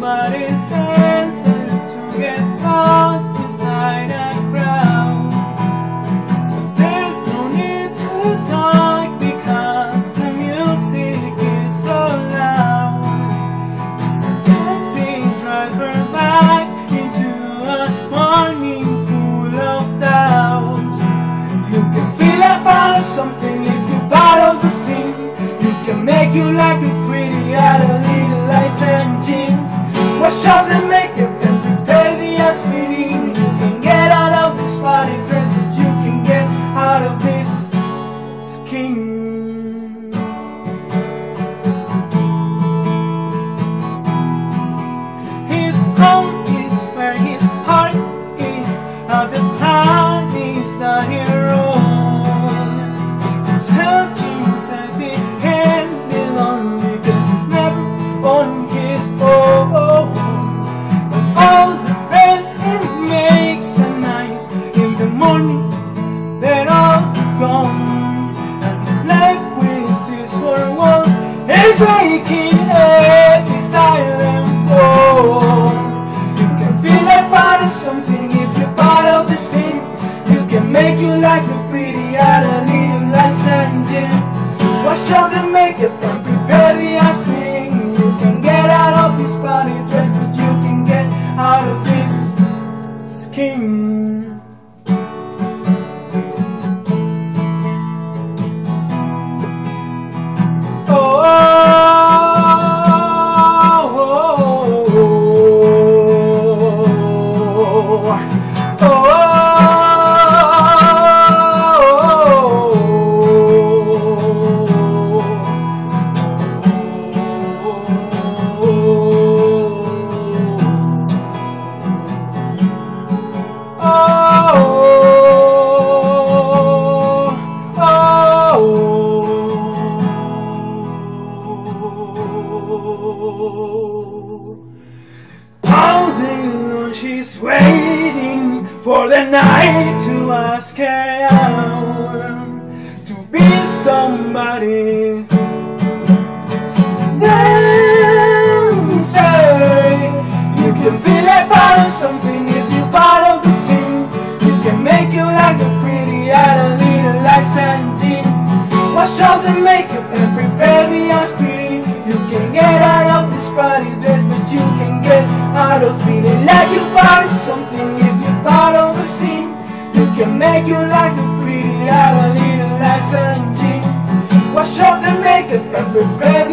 mar está. Wash off the makeup He's aching at his island phone You can feel like part of something. If you're part of the scene You can make your life look pretty out a little like sanding Wash off the makeup and waiting for the night to ask her out to be somebody. Then say you can feel like part of something if you're part of the scene. You can make your life look pretty out a little like sanding. Wash off the makeup and prepare the aspirin. You can get out of this party dress, but you can make your life look pretty out a little like sanding. Wash off the makeup and prepare